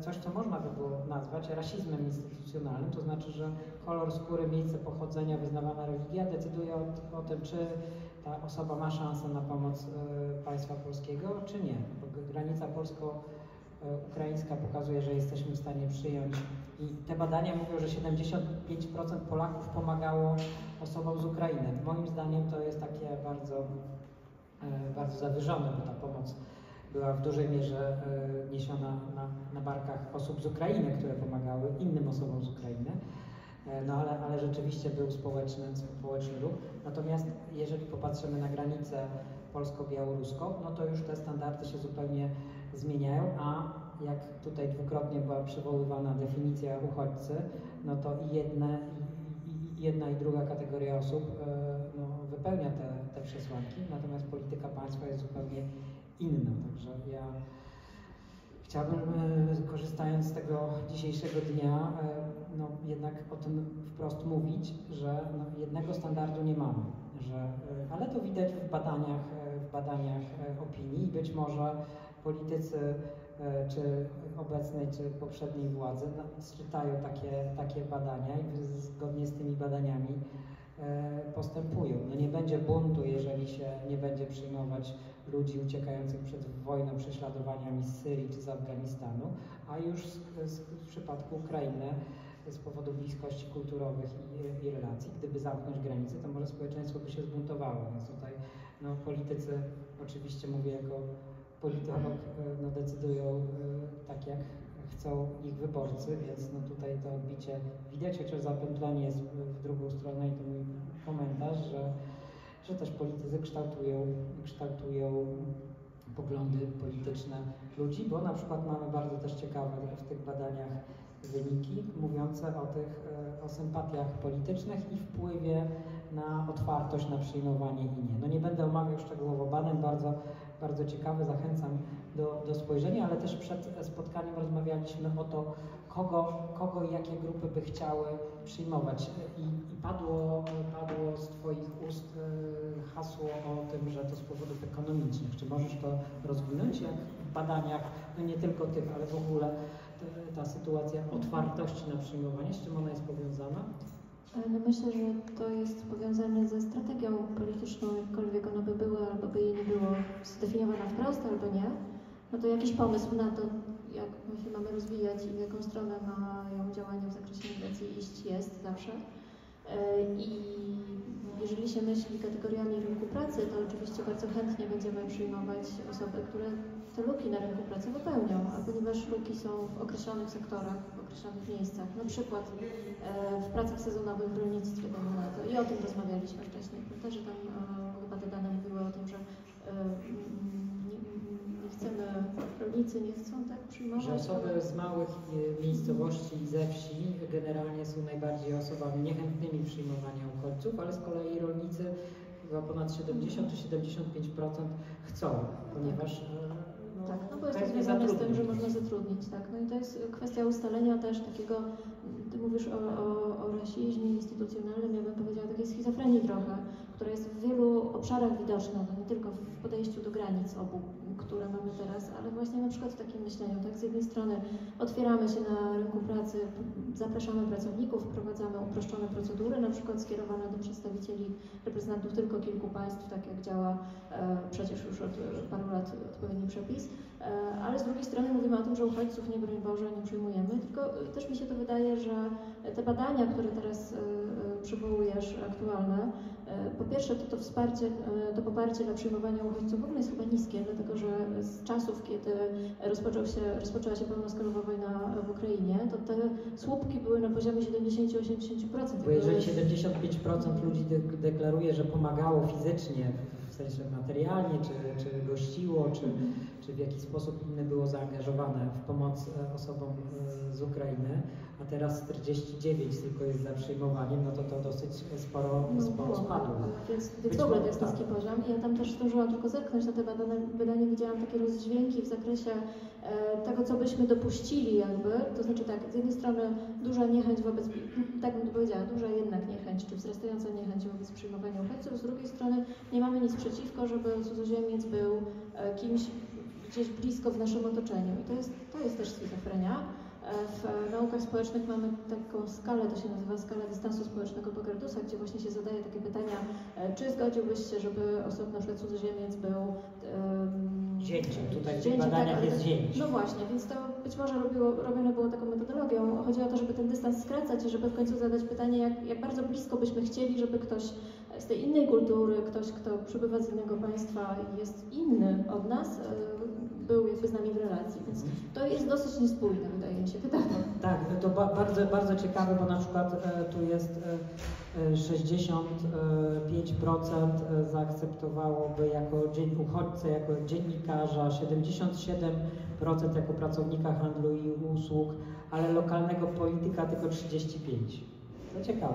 coś, co można by było nazwać rasizmem instytucjonalnym, to znaczy, że kolor skóry, miejsce pochodzenia, wyznawana religia decyduje o, o tym, czy ta osoba ma szansę na pomoc y, państwa polskiego, czy nie. Bo granica polsko-ukraińska pokazuje, że jesteśmy w stanie przyjąć i te badania mówią, że 75% Polaków pomagało osobom z Ukrainy. Moim zdaniem to jest takie bardzo, y, bardzo zawyżone, bo ta pomoc była w dużej mierze e, niesiona na, na barkach osób z Ukrainy, które pomagały innym osobom z Ukrainy. E, no ale, ale rzeczywiście był społeczny, społeczny ruch. Natomiast jeżeli popatrzymy na granicę polsko-białoruską, no to już te standardy się zupełnie zmieniają, a jak tutaj dwukrotnie była przywoływana definicja uchodźcy, no to i jedne, jedna i druga kategoria osób e, no, wypełnia te, te przesłanki, natomiast polityka państwa jest zupełnie inną. Także ja chciałbym, e, korzystając z tego dzisiejszego dnia, e, no, jednak o tym wprost mówić, że no, jednego standardu nie mamy. Że, ale to widać w badaniach, w badaniach opinii i być może politycy czy obecnej, czy poprzedniej władzy no, czytają takie, takie badania i zgodnie z tymi badaniami postępują. No nie będzie buntu, jeżeli się nie będzie przyjmować ludzi uciekających przed wojną, prześladowaniami z Syrii czy z Afganistanu, a już w przypadku Ukrainy z powodu bliskości kulturowych i, i, relacji, gdyby zamknąć granice, to może społeczeństwo by się zbuntowało. Więc tutaj no, politycy, oczywiście mówię jako politolog, e, no, decydują e, tak jak chcą ich wyborcy, więc no, tutaj to odbicie widać, chociaż zapętlenie jest w drugą stronę i to mój komentarz, że że też politycy kształtują, kształtują poglądy polityczne ludzi, bo na przykład mamy bardzo też ciekawe w tych badaniach wyniki mówiące o tych, e, o sympatiach politycznych i wpływie na otwartość na przyjmowanie innych. No nie będę omawiał szczegółowo badań, bardzo, bardzo ciekawe, zachęcam do, do spojrzenia, ale też przed spotkaniem rozmawialiśmy o to, kogo, kogo i jakie grupy by chciały przyjmować. I, i padło, padło z Twoich ust e, hasło o tym, że to z powodów ekonomicznych. Czy możesz to rozwinąć, jak w badaniach, no nie tylko tych, ale w ogóle ta sytuacja otwartości na przyjmowanie, z czym ona jest powiązana? No myślę, że to jest powiązane ze strategią polityczną, jakkolwiek ona by była, albo by jej nie było zdefiniowana wprost, albo nie. No to jakiś pomysł na to, jak my się mamy rozwijać i w jaką stronę mają działania w zakresie migracji iść, jest zawsze. E, I jeżeli się myśli kategoriami rynku pracy, to oczywiście bardzo chętnie będziemy przyjmować osoby, które te luki na rynku pracy wypełnią, a ponieważ luki są w określonych sektorach, w określonych miejscach, na przykład e, w pracach sezonowych w rolnictwie, dajmy na to, i o tym rozmawialiśmy wcześniej, prawda, że tam e, chyba te dane mówiły o tym, że chcemy, rolnicy nie chcą tak przyjmować. Że osoby z małych e, miejscowości i ze wsi generalnie są najbardziej osobami niechętnymi przyjmowania uchodźców, ale z kolei rolnicy chyba ponad 70 czy 75% chcą, ponieważ e, tak, no bo jest to związane z tym, że można zatrudnić, tak. No i to jest kwestia ustalenia też takiego, ty mówisz o, o, o rasizmie instytucjonalnym, ja bym powiedziała takiej schizofrenii trochę, która jest w wielu obszarach widoczna, no nie tylko w podejściu do granic obu które mamy teraz, ale właśnie na przykład w takim myśleniu, tak, z jednej strony otwieramy się na rynku pracy, zapraszamy pracowników, wprowadzamy uproszczone procedury, na przykład skierowane do przedstawicieli, reprezentantów tylko kilku państw, tak jak działa e, przecież już od paru lat odpowiedni przepis, e, ale z drugiej strony mówimy o tym, że uchodźców nie broń Boże nie przyjmujemy, tylko e, też mi się to wydaje, że te badania, które teraz e, e przywołujesz, aktualne, e, po pierwsze to, to wsparcie, to poparcie dla przyjmowania uchodźców w ogóle jest chyba niskie, dlatego że z czasów, kiedy rozpoczął się, rozpoczęła się pełnoskalowa wojna w Ukrainie, to te słupki były na poziomie 70-80%. Bo jeżeli 75% ludzi de deklaruje, że pomagało fizycznie, w sensie materialnie, czy, czy gościło, czy, mhm. Czy w jakiś sposób inny było zaangażowane w pomoc e, osobom e, z Ukrainy, a teraz 49 tylko jest za przyjmowaniem, no to to dosyć sporo, no, sporo spadło. Więc, więc w ogóle to jest niski tak. poziom. Ja tam też zdążyłam tylko zerknąć na te badania, wydanie, widziałam takie rozdźwięki w zakresie e, tego, co byśmy dopuścili jakby, to znaczy tak, z jednej strony duża niechęć wobec, [clears throat] tak bym to powiedziała, duża jednak niechęć, czy wzrastająca niechęć wobec przyjmowania uchodźców, z drugiej strony nie mamy nic przeciwko, żeby cudzoziemiec był e, kimś gdzieś blisko w naszym otoczeniu. I to jest, to jest też schizofrenia. W naukach społecznych mamy taką skalę, to się nazywa skala dystansu społecznego Bogardusa, gdzie właśnie się zadaje takie pytania, e, czy zgodziłbyś się, żeby osoba, na przykład cudzoziemiec był um, zięciem, tutaj w badaniach tak, jest zięć. No właśnie, więc to być może robiło, robione było taką metodologią. Chodzi o to, żeby ten dystans skracać i żeby w końcu zadać pytanie, jak, jak bardzo blisko byśmy chcieli, żeby ktoś z tej innej kultury, ktoś, kto przybywa z innego państwa i jest inny od nas, e, był jakby z nami w relacji, więc to jest dosyć niespójne, wydaje mi się, pytanie. Tak, to ba bardzo, bardzo ciekawe, bo na przykład e, tu jest e, 65% e, e, zaakceptowałoby jako dzień uchodźcę, jako dziennikarza, 77% jako pracownika handlu i usług, ale lokalnego polityka tylko 35%. To ciekawe.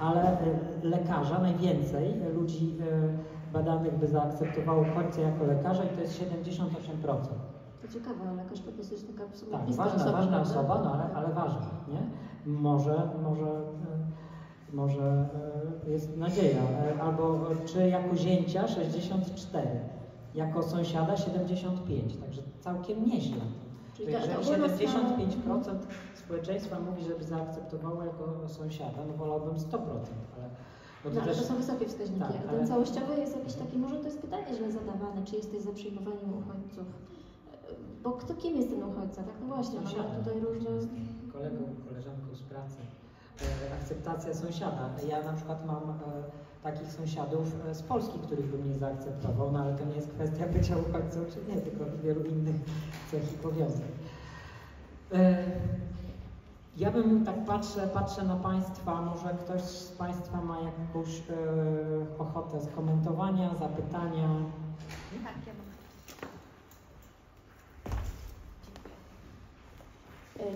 Ale e, lekarza najwięcej ludzi badanych by zaakceptowało uchodźcę jako lekarza i to jest 78%. To ciekawe, lekarz to dosyć taka w sumie Tak, ważna, osoba, ważna osoba, no ale, ale ważna, nie? Może, może, e, może e, jest nadzieja. E, Albo czy jako zięcia 64, jako sąsiada 75, także całkiem nieźle. Czyli ta- ta ogólna 75% społeczeństwa mówi, żeby zaakceptowało jako sąsiada, no wolałbym 100%, ale bo No, to ale też to są wysokie wskaźniki. Tak, A ale- ten całościowy jest jakiś taki, może to jest pytanie źle zadawane, czy jesteś za przyjmowaniem uchodźców? Bo kto kim jest ten uchodźca? Tak, no właśnie, mamy tutaj różne... kolegą, koleżanką z pracy. E, akceptacja sąsiada. Ja na przykład mam e, takich sąsiadów e, z Polski, których bym nie zaakceptował, no ale to nie jest kwestia bycia uchodźcą czy nie, tylko wielu innych cech i powiązań. E, ja bym tak patrzę, patrzę na Państwa, może ktoś z Państwa ma jakąś e, ochotę skomentowania, zapytania. Tak, ja mam.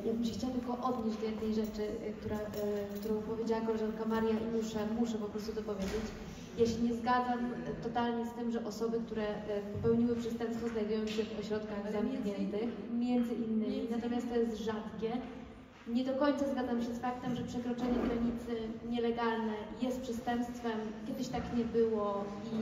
Ja bym się chciała tylko odnieść do jednej rzeczy, e, która, e, którą powiedziała koleżanka Maria i muszę, muszę po prostu to powiedzieć. Ja się nie zgadzam totalnie z tym, że osoby, które popełniły przestępstwo znajdują się w ośrodkach zamkniętych, między innymi, natomiast to jest rzadkie. Nie do końca zgadzam się z faktem, że przekroczenie granicy nielegalne jest przestępstwem. Kiedyś tak nie było i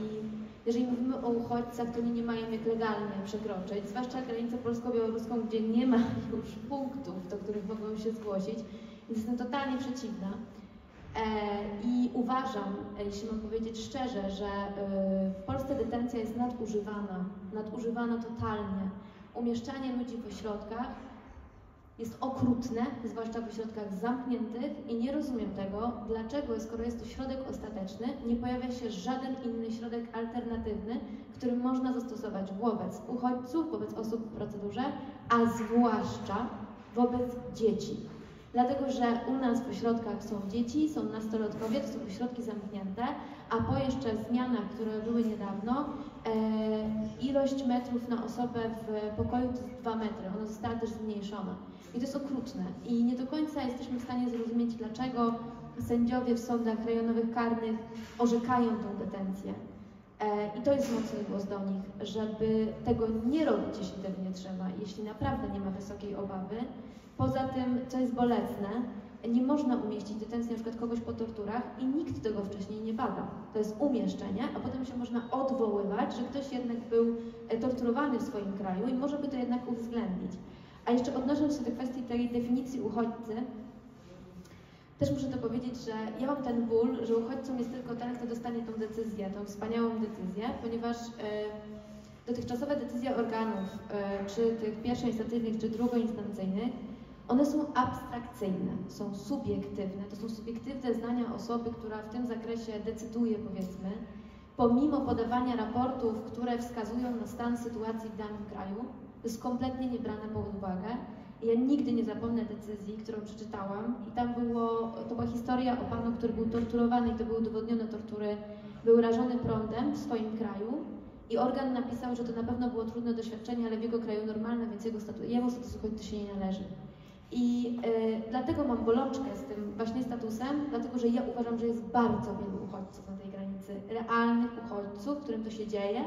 jeżeli mówimy o uchodźcach, to oni nie mają jak legalnie przekroczyć, zwłaszcza granicę polsko-białoruską, gdzie nie ma [laughs] już punktów, do których mogą się zgłosić. Jestem totalnie przeciwna. E, I uważam, e, jeśli mam powiedzieć szczerze, że e, w Polsce detencja jest nadużywana, nadużywana totalnie. Umieszczanie ludzi w ośrodkach jest okrutne, zwłaszcza w ośrodkach zamkniętych i nie rozumiem tego, dlaczego, skoro jest to środek ostateczny, nie pojawia się żaden inny środek alternatywny, który można zastosować wobec uchodźców, wobec osób w procedurze, a zwłaszcza wobec dzieci. Dlatego, że u nas w ośrodkach są dzieci, są nastolatkowie, to są ośrodki zamknięte, a po jeszcze zmianach, które były niedawno, e, ilość metrów na osobę w pokoju to jest 2 metry. Ona została też zmniejszona. I to jest okrutne. I nie do końca jesteśmy w stanie zrozumieć, dlaczego sędziowie w sądach rejonowych karnych orzekają tą detencję. E, I to jest mocny głos do nich, żeby tego nie robić, jeśli tego nie trzeba, jeśli naprawdę nie ma wysokiej obawy. Poza tym, co jest bolesne, nie można umieścić detencji na przykład kogoś po torturach i nikt tego wcześniej nie bada. To jest umieszczenie, a potem się można odwoływać, że ktoś jednak był e, torturowany w swoim kraju i może by to jednak uwzględnić. A jeszcze odnosząc się do kwestii tej definicji uchodźcy, też muszę to powiedzieć, że ja mam ten ból, że uchodźcą jest tylko ten, kto dostanie tą decyzję, tą wspaniałą decyzję, ponieważ e, dotychczasowe decyzje organów, e, czy tych pierwszoinstancyjnych, czy drugoinstancyjnych, one są abstrakcyjne, są subiektywne. To są subiektywne zdania osoby, która w tym zakresie decyduje, powiedzmy, pomimo podawania raportów, które wskazują na stan sytuacji w danym kraju, to jest kompletnie niebrane pod uwagę. Ja nigdy nie zapomnę decyzji, którą przeczytałam i tam było, to była historia o panu, który był torturowany i to były udowodnione tortury, był rażony prądem w swoim kraju i organ napisał, że to na pewno było trudne doświadczenie, ale w jego kraju normalne, więc jego status, jemu status uchodźcy się nie należy. I y, dlatego mam bolączkę z tym właśnie statusem, dlatego że ja uważam, że jest bardzo wielu uchodźców na tej granicy, realnych uchodźców, którym to się dzieje.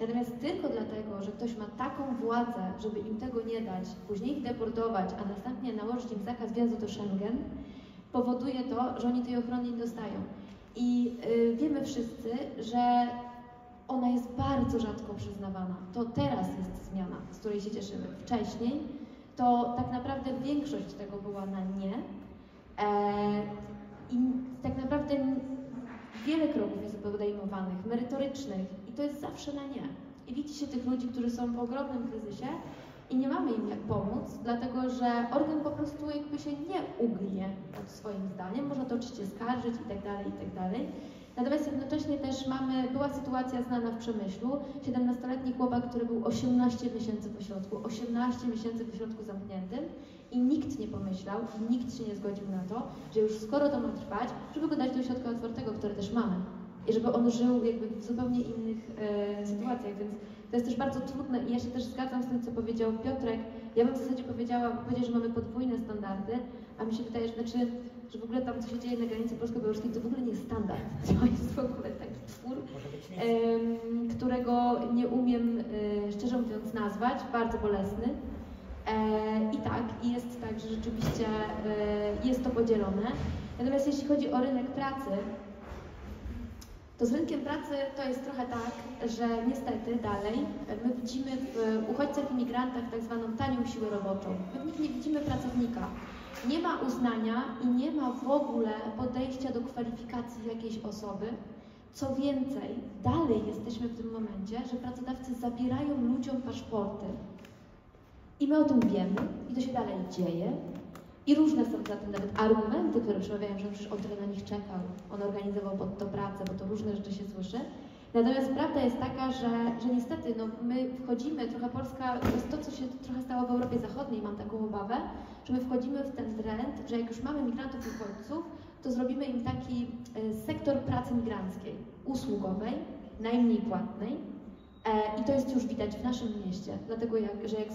Natomiast tylko dlatego, że ktoś ma taką władzę, żeby im tego nie dać, później ich deportować, a następnie nałożyć im zakaz wjazdu do Schengen, powoduje to, że oni tej ochrony nie dostają. I y, wiemy wszyscy, że ona jest bardzo rzadko przyznawana. To teraz jest zmiana, z której się cieszymy. Wcześniej to tak naprawdę większość tego była na nie. E, I tak naprawdę wiele kroków jest podejmowanych, merytorycznych i to jest zawsze na nie. I widzi się tych ludzi, którzy są w ogromnym kryzysie i nie mamy im jak pomóc, dlatego że organ po prostu jakby się nie ugnie pod swoim zdaniem, można to oczywiście skarżyć i tak dalej, i tak. Natomiast jednocześnie też mamy, była sytuacja znana w Przemyślu, 17-letni chłopak, który był 18 miesięcy w ośrodku, 18 miesięcy w ośrodku zamkniętym i nikt nie pomyślał, nikt się nie zgodził na to, że już skoro to ma trwać, żeby go dać do ośrodka otwartego, który też mamy. I żeby on żył jakby w zupełnie innych e, sytuacjach, więc to jest też bardzo trudne i ja się też zgadzam z tym, co powiedział Piotrek. Ja bym w zasadzie powiedziała, powiedział, że mamy podwójne standardy, a mi się wydaje, że znaczy, że w ogóle tam, co się dzieje na granicy polsko-białoruskiej, to w ogóle nie jest standard. [laughs] To jest w ogóle taki twór, em, którego nie umiem e, szczerze mówiąc nazwać, bardzo bolesny. E, I tak, i jest tak, że rzeczywiście e, jest to podzielone. Natomiast jeśli chodzi o rynek pracy, to z rynkiem pracy to jest trochę tak, że niestety dalej my widzimy w uchodźcach i migrantach tak zwaną tanią siłę roboczą. My w nich nie widzimy pracownika. Nie ma uznania i nie ma w ogóle podejścia do kwalifikacji jakiejś osoby. Co więcej, dalej jesteśmy w tym momencie, że pracodawcy zabierają ludziom paszporty. I my o tym wiemy, i to się dalej dzieje. I różne są za tym nawet argumenty, które przemawiają, że przecież on tyle na nich czekał, on organizował pod to pracę, bo to różne rzeczy się słyszy. Natomiast prawda jest taka, że, że niestety no, my wchodzimy, trochę Polska, to jest to, co się trochę stało w Europie Zachodniej, mam taką obawę, że my wchodzimy w ten trend, że jak już mamy migrantów i uchodźców, to zrobimy im taki e, sektor pracy migranckiej, usługowej, najmniej płatnej. E, I to jest już widać w naszym mieście, dlatego jak, że jak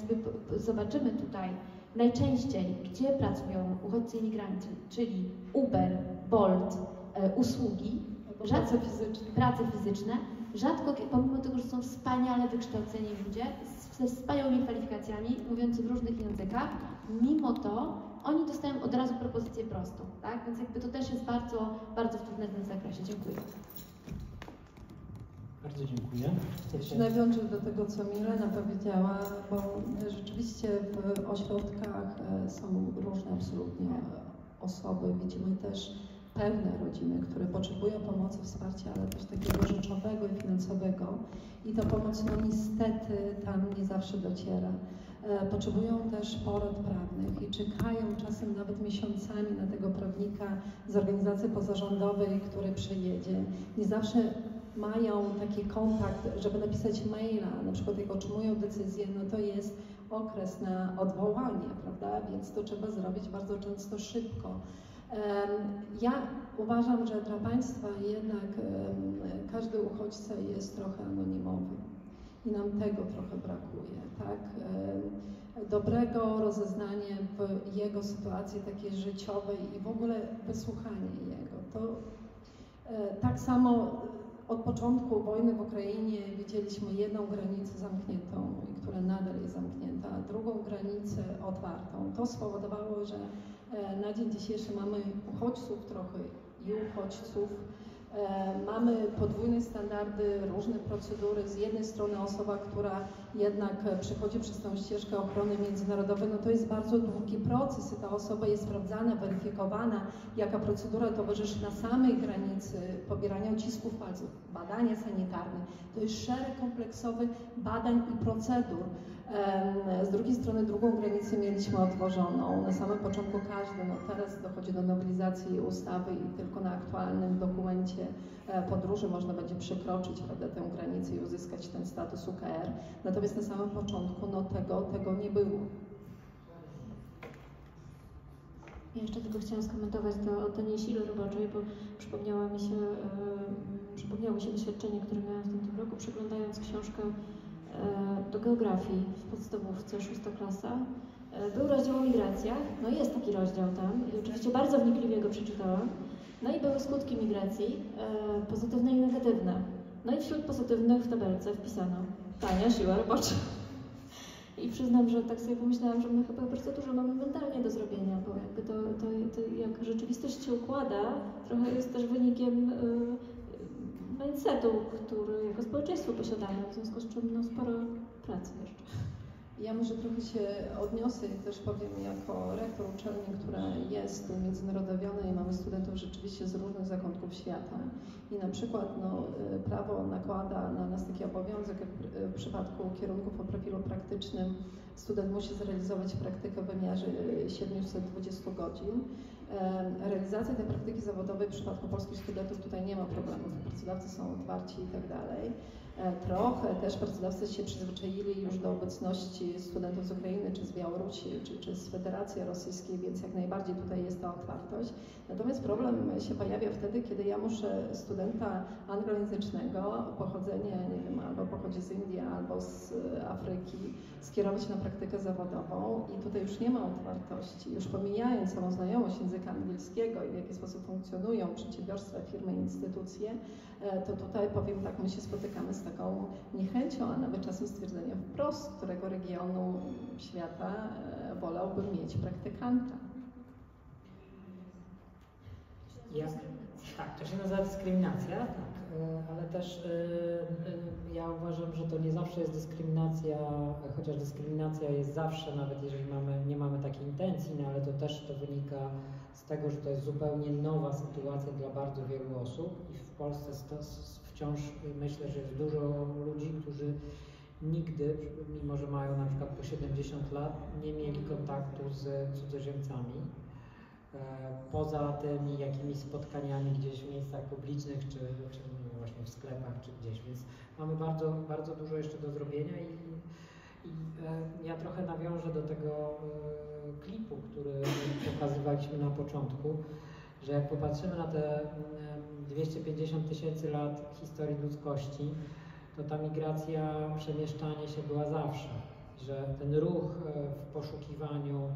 zobaczymy tutaj najczęściej, gdzie pracują uchodźcy i migranci, czyli Uber, Bolt, e, usługi, prace fizyczne. prace fizyczne, rzadko, pomimo tego, że są wspaniale wykształceni ludzie, ze wspaniałymi kwalifikacjami, mówiący w różnych językach, mimo to oni dostają od razu propozycję prostą, tak? Więc jakby to też jest bardzo, bardzo trudne w tym zakresie. Dziękuję. Bardzo dziękuję. Chcecie... Nawiążę do tego, co Milena powiedziała, bo rzeczywiście w ośrodkach e, są różne absolutnie osoby. Widzimy też pełne rodziny, które potrzebują pomocy, wsparcia, ale też takiego rzeczowego i finansowego. I ta pomoc, no niestety, tam nie zawsze dociera. E, potrzebują też porad prawnych i czekają czasem nawet miesiącami na tego prawnika z organizacji pozarządowej, który przyjedzie. Nie zawsze mają taki kontakt, żeby napisać maila, na przykład jak otrzymują decyzję, no to jest okres na odwołanie, prawda? Więc to trzeba zrobić bardzo często szybko. Ja uważam, że dla Państwa jednak każdy uchodźca jest trochę anonimowy i nam tego trochę brakuje, tak? Dobrego rozeznania w jego sytuacji takiej życiowej i w ogóle wysłuchanie jego. To e, tak samo od początku wojny w Ukrainie widzieliśmy jedną granicę zamkniętą, która nadal jest zamknięta, a drugą granicę otwartą. To spowodowało, że e, na dzień dzisiejszy mamy uchodźców trochę i uchodźców, E, mamy podwójne standardy, różne procedury. Z jednej strony osoba, która jednak przechodzi przez tą ścieżkę ochrony międzynarodowej, no to jest bardzo długi proces i ta osoba jest sprawdzana, weryfikowana, jaka procedura towarzyszy na samej granicy pobierania odcisków palców, badania sanitarne. To jest szereg kompleksowych badań i procedur. Z drugiej strony drugą granicę mieliśmy otworzoną. Na samym początku każdy, no teraz dochodzi do nowelizacji ustawy i tylko na aktualnym dokumencie e, podróży można będzie przekroczyć prawda, tę granicę i uzyskać ten status UKR. Natomiast na samym początku no, tego, tego nie było. Ja jeszcze tylko chciałam skomentować to o tej siły roboczej, bo przypomniała mi się, e, przypomniało mi się doświadczenie, które miałam w tym roku, przeglądając książkę E, do geografii w podstawówce, szósta klasa. E, był rozdział o migracjach, no jest taki rozdział tam i oczywiście bardzo wnikliwie go przeczytałam. No i były skutki migracji, e, pozytywne i negatywne. No i wśród pozytywnych w tabelce wpisano tania siła robocza. I przyznam, że tak sobie pomyślałam, że my chyba bardzo dużo mamy mentalnie do zrobienia, bo jakby to, to, to jak rzeczywistość się układa, trochę jest też wynikiem mindsetu, który jako społeczeństwo posiadamy, w związku z czym no, sporo pracy jeszcze. Ja może trochę się odniosę i też powiem jako rektor uczelni, która jest umiędzynarodowiona i mamy studentów rzeczywiście z różnych zakątków świata. I na przykład no, y, prawo nakłada na nas taki obowiązek, w przypadku kierunków o profilu praktycznym student musi zrealizować praktykę w wymiarze 720 godzin. Realizacja tej praktyki zawodowej w przypadku polskich studentów tutaj nie ma problemów. Pracodawcy są otwarci i tak dalej. E, trochę też pracodawcy się przyzwyczaili już do obecności studentów z Ukrainy, czy z Białorusi, czy, czy z Federacji Rosyjskiej, więc jak najbardziej tutaj jest ta otwartość. Natomiast problem się pojawia wtedy, kiedy ja muszę studenta anglojęzycznego, pochodzenie, nie wiem, albo pochodzi z Indii, albo z Afryki, skierować na praktykę zawodową i tutaj już nie ma otwartości. Już pomijając samą znajomość języka angielskiego i w jaki sposób funkcjonują przedsiębiorstwa, firmy, instytucje, to tutaj powiem tak, my się spotykamy z taką niechęcią, a nawet czasem stwierdzeniem wprost, którego regionu świata e, wolałbym mieć praktykanta. Ja, tak, to się nazywa dyskryminacja, tak, e, ale też e, e, ja uważam, że to nie zawsze jest dyskryminacja, chociaż dyskryminacja jest zawsze, nawet jeżeli mamy, nie mamy takiej intencji, no ale to też to wynika z tego, że to jest zupełnie nowa sytuacja dla bardzo wielu osób i w Polsce wciąż myślę, że jest dużo ludzi, którzy nigdy, mimo że mają na przykład po 70 lat, nie mieli kontaktu z cudzoziemcami. E, Poza tymi jakimiś spotkaniami gdzieś w miejscach publicznych, czy, czy właśnie w sklepach, czy gdzieś, więc mamy bardzo, bardzo dużo jeszcze do zrobienia i, i e, ja trochę nawiążę do tego e, klipu, który pokazywaliśmy na początku, że jak popatrzymy na te mm, 250 tysięcy lat historii ludzkości, to ta migracja, przemieszczanie się była zawsze, że ten ruch e, w poszukiwaniu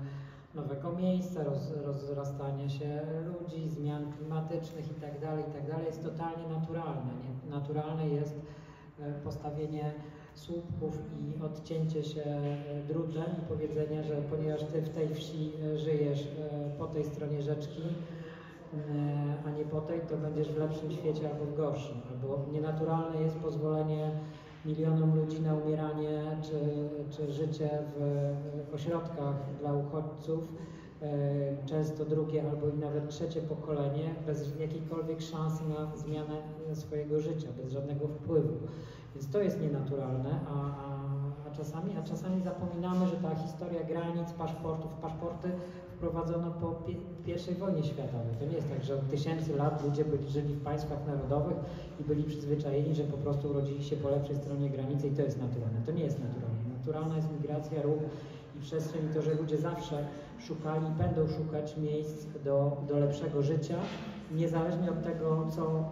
nowego miejsca, roz, rozrastania się ludzi, zmian klimatycznych itd., itd. jest totalnie naturalne. Nie? Naturalne jest postawienie słupków i odcięcie się e, drutem i powiedzenie, że ponieważ ty w tej wsi e, żyjesz e, po tej stronie rzeczki, a nie po tej, to będziesz w lepszym świecie albo w gorszym. Albo nienaturalne jest pozwolenie milionom ludzi na umieranie czy, czy życie w, ośrodkach dla uchodźców, często drugie albo i nawet trzecie pokolenie, bez jakiejkolwiek szansy na zmianę swojego życia, bez żadnego wpływu. Więc to jest nienaturalne, a, a, a, czasami, a czasami zapominamy, że ta historia granic, paszportów, paszporty wprowadzono po I wojnie światowej. To nie jest tak, że od tysięcy lat ludzie byli, żyli w państwach narodowych i byli przyzwyczajeni, że po prostu urodzili się po lepszej stronie granicy i to jest naturalne. To nie jest naturalne. Naturalna jest migracja, ruch i przestrzeń i to, że ludzie zawsze szukali będą szukać miejsc do, do lepszego życia, niezależnie od tego, co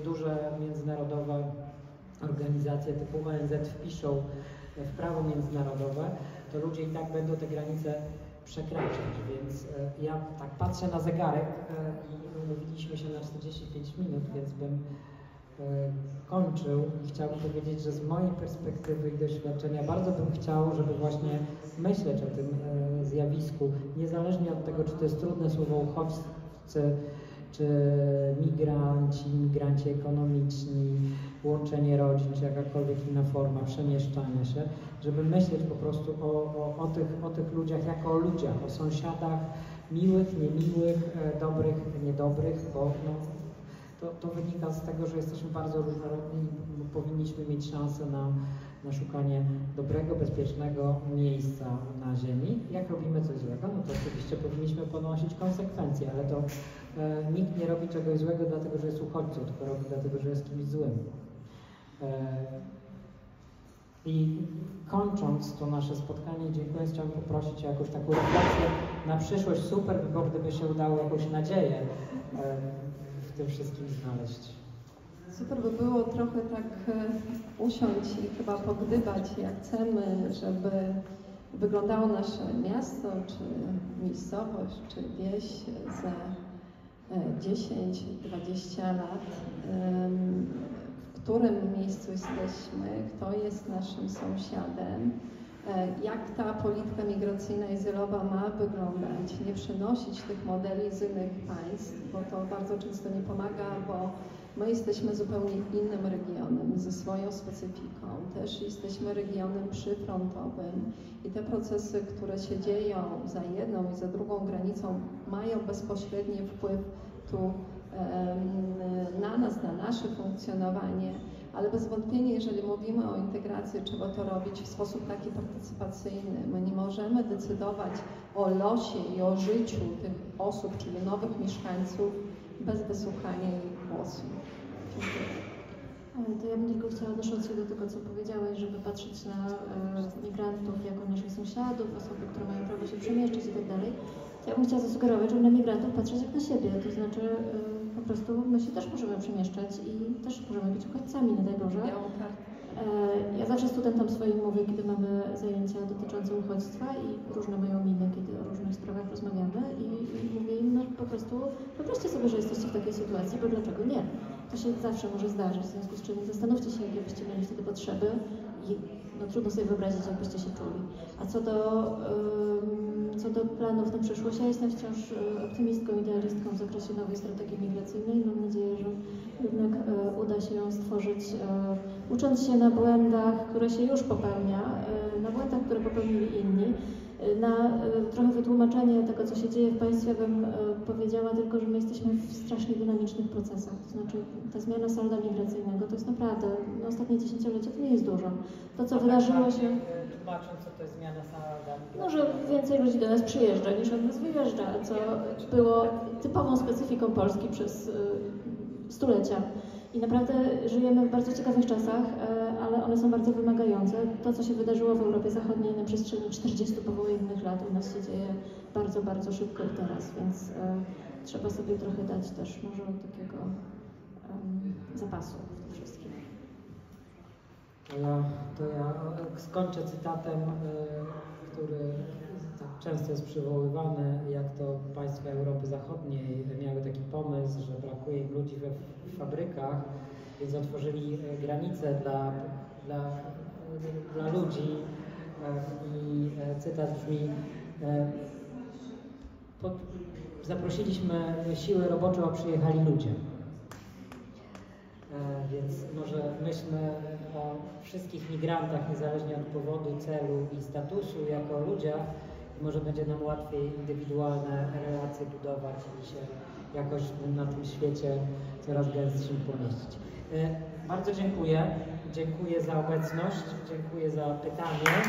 y, duże międzynarodowe organizacje typu ONZ wpiszą w prawo międzynarodowe, to ludzie i tak będą te granice przekraczać, więc e, ja tak patrzę na zegarek e, i umówiliśmy się na 45 minut, więc bym e, kończył. I chciałbym powiedzieć, że z mojej perspektywy i doświadczenia bardzo bym chciał, żeby właśnie myśleć o tym zjawisku, niezależnie od tego, czy to jest trudne słowo uchodźcy, czy migranci, migranci ekonomiczni, łączenie rodzin, czy jakakolwiek inna forma przemieszczania się, żeby myśleć po prostu o, o, o, tych, o tych ludziach jako o ludziach, o sąsiadach miłych, niemiłych, e, dobrych, niedobrych, bo no, to, to wynika z tego, że jesteśmy bardzo różnorodni i powinniśmy mieć szansę na, na szukanie dobrego, bezpiecznego miejsca na Ziemi. Jak robimy coś złego, no to oczywiście powinniśmy ponosić konsekwencje, ale to nikt nie robi czegoś złego dlatego, że jest uchodźcą, tylko robi dlatego, że jest kimś złym. E, I kończąc to nasze spotkanie, dziękując, chciałbym poprosić o jakąś taką refleksję na przyszłość. Super by było, gdyby się udało jakąś nadzieję e, w tym wszystkim znaleźć. Super by było trochę tak e, usiąść i chyba pogdybać, jak chcemy, żeby wyglądało nasze miasto, czy miejscowość, czy wieś za e, 10-20 lat. Em, W którym miejscu jesteśmy, kto jest naszym sąsiadem, e, jak ta polityka migracyjna i azylowa ma wyglądać, nie przynosić tych modeli z innych państw, bo to bardzo często nie pomaga, bo My jesteśmy zupełnie innym regionem, ze swoją specyfiką. Też jesteśmy regionem przyfrontowym i te procesy, które się dzieją za jedną i za drugą granicą, mają bezpośredni wpływ tu em, na nas, na nasze funkcjonowanie. Ale bez wątpienia, jeżeli mówimy o integracji, trzeba to robić w sposób taki partycypacyjny. My nie możemy decydować o losie i o życiu tych osób, czyli nowych mieszkańców, bez wysłuchania ich głosu. Dziękuję. To ja bym tylko chciała, odnosząc się do tego, co powiedziałeś, żeby patrzeć na e, migrantów jako naszych sąsiadów, osoby, które mają prawo się przemieszczać i tak ja bym chciała zasugerować, żeby na migrantów patrzeć jak na siebie. To znaczy e, po prostu my się też możemy przemieszczać i też możemy być uchodźcami, nie daj Boże. Kartę. E, Ja zawsze studentom swoim mówię, kiedy mamy zajęcia dotyczące uchodźstwa i różne mają miny, kiedy o różnych sprawach rozmawiamy i, i mówię im, no po prostu wyobraźcie sobie, że jesteście w takiej sytuacji, bo dlaczego nie? To się zawsze może zdarzyć, w związku z czym zastanówcie się, jakie byście mieli wtedy potrzeby i no, trudno sobie wyobrazić, jak byście się czuli. A co do, co do planów na przyszłość, ja jestem wciąż y, optymistką, idealistką w zakresie nowej strategii migracyjnej. Mam nadzieję, że jednak y, uda się ją stworzyć, y, ucząc się na błędach, które się już popełnia, na błędach, które popełnili inni. Na y, trochę wytłumaczenie tego, co się dzieje w państwie, bym y, powiedziała tylko, że my jesteśmy w strasznie dynamicznych procesach. To znaczy ta zmiana salda migracyjnego to jest naprawdę, no, ostatnie dziesięciolecie to nie jest dużo. To, co A tak wydarzyło się... e, Tłumacząc, co to jest zmiana salda. No, że więcej ludzi do nas przyjeżdża niż od nas wyjeżdża, co było typową specyfiką Polski przez stulecia. I naprawdę żyjemy w bardzo ciekawych czasach, e, ale one są bardzo wymagające. To, co się wydarzyło w Europie Zachodniej na przestrzeni 40 powojennych lat, u nas się dzieje bardzo, bardzo szybko i teraz, więc e, trzeba sobie trochę dać też może takiego zapasu w tym wszystkim. To ja, to ja skończę cytatem, e, który tak często jest przywoływany, jak to państwa Europy Zachodniej miały taki pomysł, że brakuje im ludzi we w fabrykach, więc otworzyli e, granice dla, dla, dla ludzi i e, cytat brzmi e, pod, zaprosiliśmy siłę roboczą, a przyjechali ludzie. E, Więc może myślmy o wszystkich migrantach, niezależnie od powodu, celu i statusu, jako ludziach. Może będzie nam łatwiej indywidualne relacje budować i się jakoś na tym świecie coraz gęstszym pomieścić. Bardzo dziękuję. Dziękuję za obecność, dziękuję za pytanie.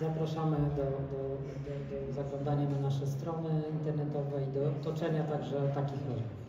Zapraszamy do, do, do, do zaglądania na nasze strony internetowe i do toczenia także takich rozmów.